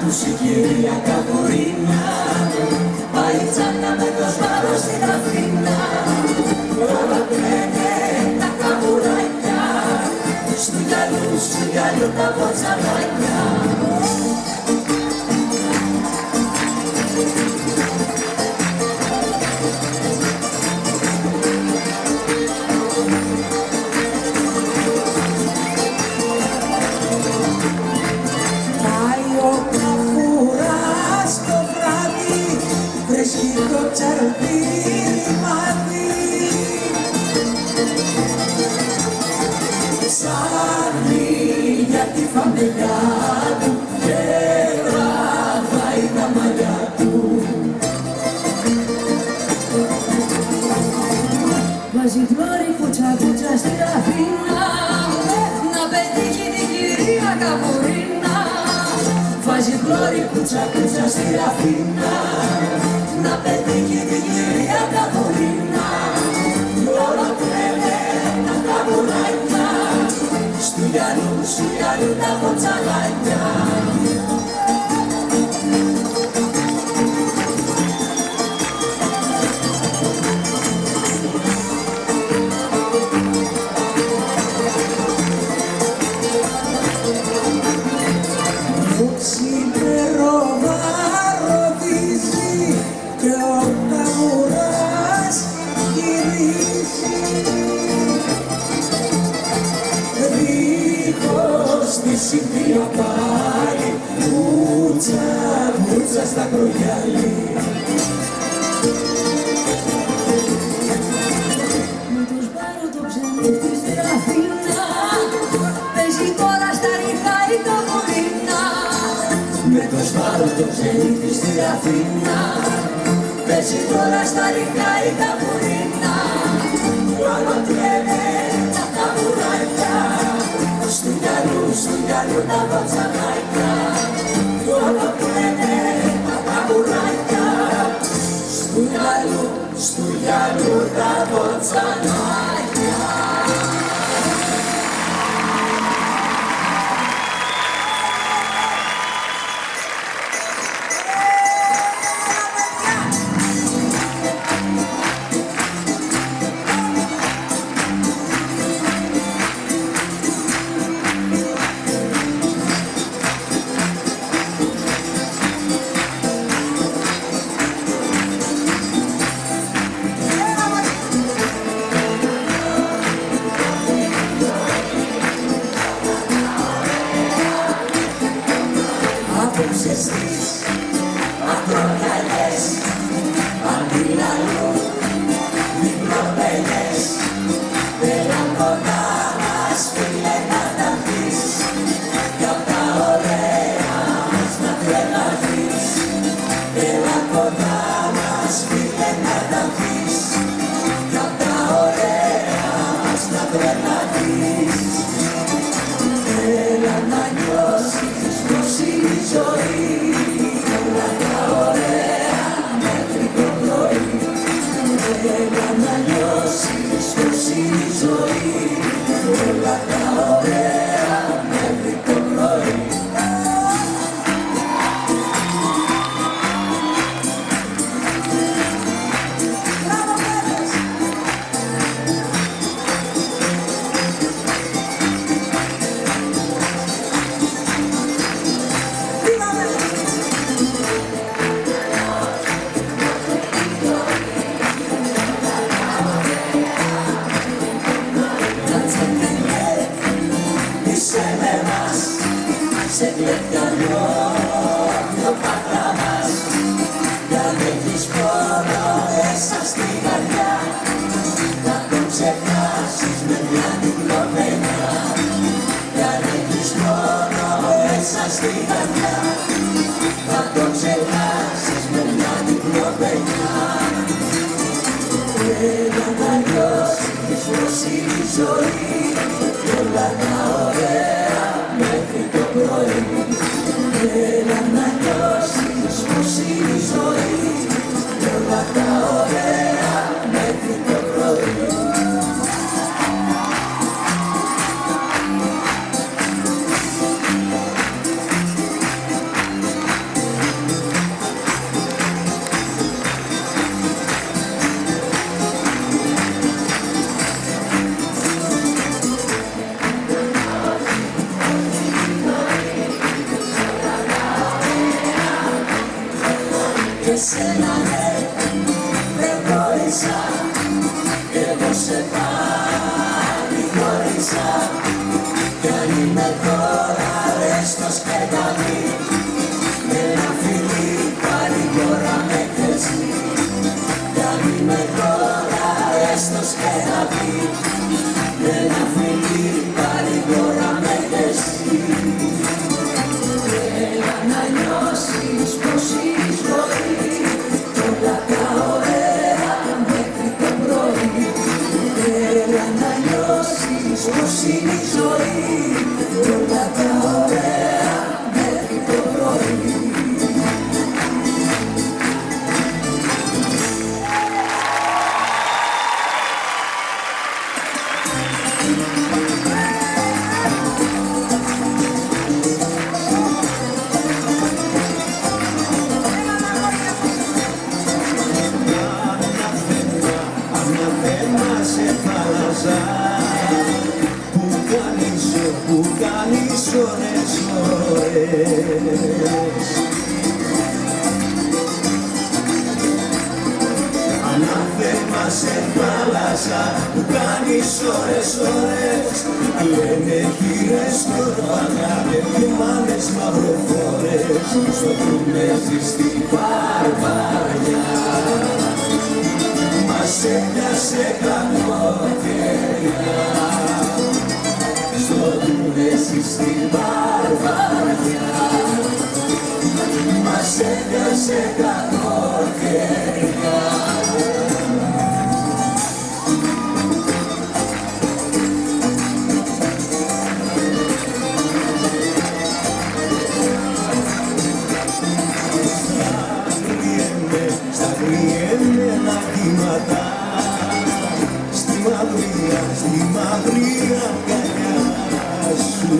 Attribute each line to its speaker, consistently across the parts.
Speaker 1: τους η κυρία Καβουρίνα. Πάει τσάκα με το σπάρο στην Αθήνα. Όλα κλαίνε τα καβουράκια. Στου γυαλούς, στου γυαλού τα ποτσαλάκια
Speaker 2: Βάζει πλώρη κούτσα κούτσα στη Αθήνα. Να πετύχει την κυρία Καβουρίνα
Speaker 1: Βάζει πλώρη κούτσα κούτσα στη Αθήνα. Να πετύχει την κυρία Καβουρίνα στου γυαλού τα κοτσαλάκια Το πέσει τώρα στα ριχά η καβουρίνα όλο κλαίνε τα καβουράκια στου γυαλού, στου γυαλού τα βοτσανάκια όλο κλαίνε τα καβουράκια στου γυαλού, στου γυαλού τα βοτσανάκια Είσαι με μας, σε κλεφτιανό το πατρά μας Για να έχεις πόνο μέσα στην καρδιά Να τον ξεχάσεις με μια διπλοπαίδα Για να έχεις πόνο μέσα στην καρδιά Να τον ξεχάσεις με μια διπλοπαίδα Έλα να νιώσεις πως είναι η ζωή. Κι όλα τα listen, κάνεις ώρες ώρες Λένε χείρες κορφανά και μάνες μαυροφόρες Στο κουνέζι στη βαρβαριά. Μας έπιασε κακόκαιρια στο δουνέσι στη βαρβαριά. Μας έπιασε κακόκαιρια μαυρία, στη μαυρία αγκαλιά σου.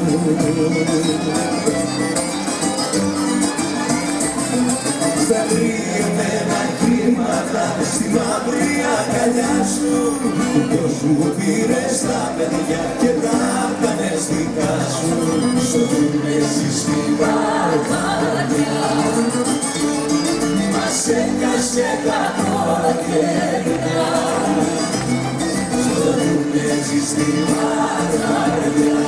Speaker 1: Στα κρυεμένα κύματα στη μαυρία αγκαλιά σου του κόσμου πήρες τα παιδιά και τα κάνες δικά σου στο εσύ στη βαρβαριά μας έκασε κακόκαιρια στο δουνέζι στη βαρβαριά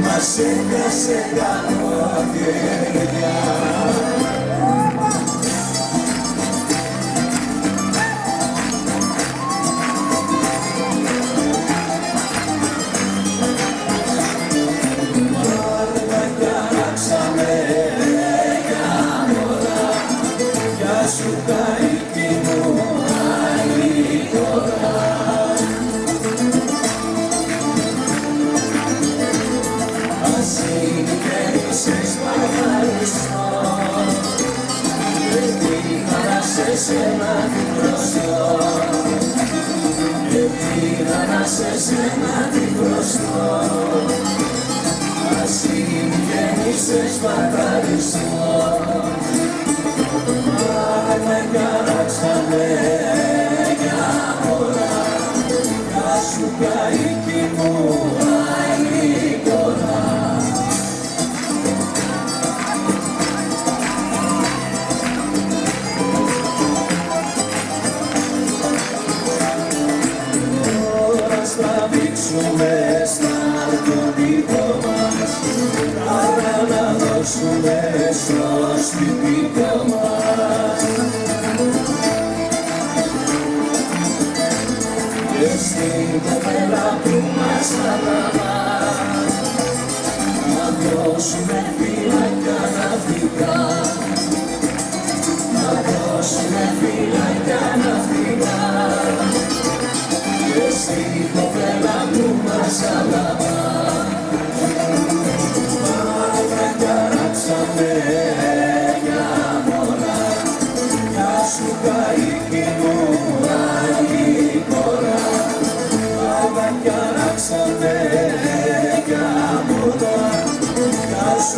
Speaker 1: μας έκασε κακόκαιρια Γεια Εσύ και είσαι παραριστό Γιατί να σε σένα την προστώ Γιατί να σε σένα την προστώ Εσύ και είσαι παραριστό Πάμε καράξαμε για όλα Γεια σου καίκι μου άλλη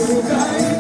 Speaker 1: lugar.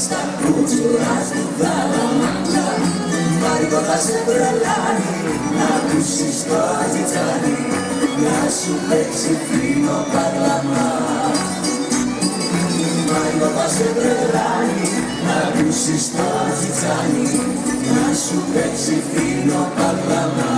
Speaker 1: στα κουτσουρά του δαλαμάτια Μάρικο θα σε τρελάνει να ακούσεις το να σου παίξει φίνο παρλαμά. Μάρικο θα σε τρελάνει να ακούσεις το να σου παίξει φίνο παρλαμά.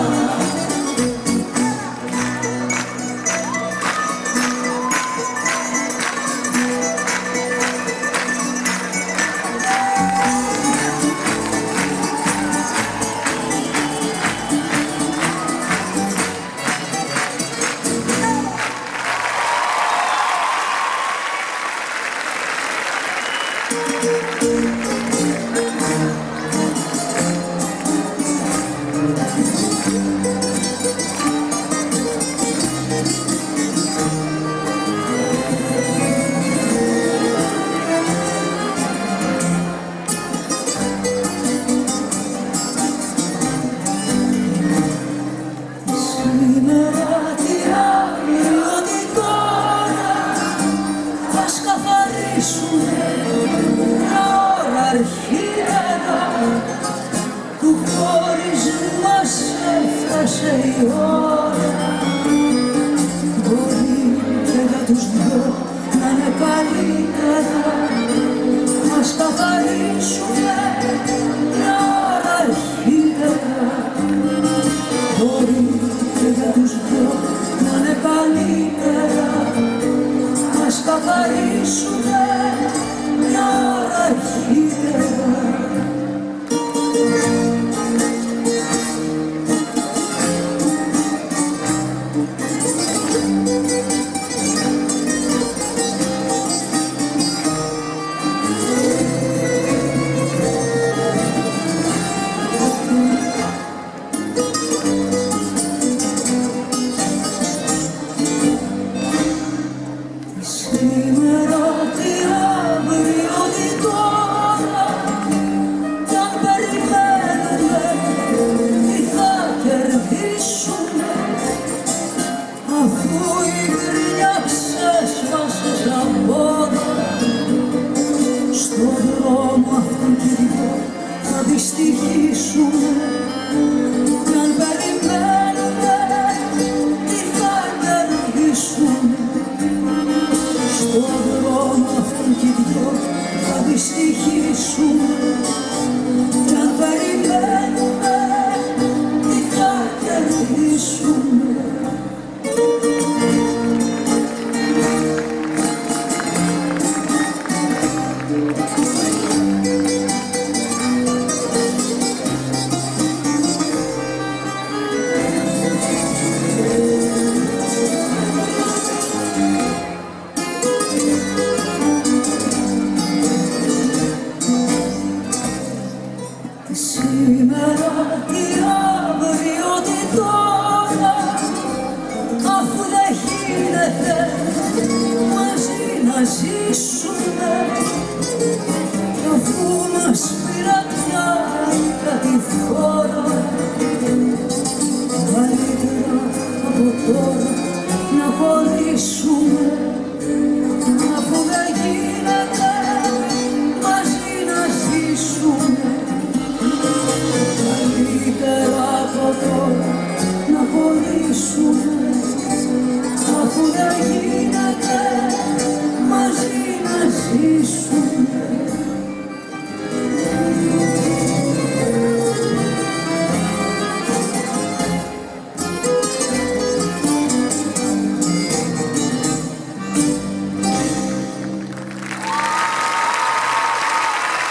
Speaker 2: καθαρίσουμε
Speaker 1: να αρχίτερα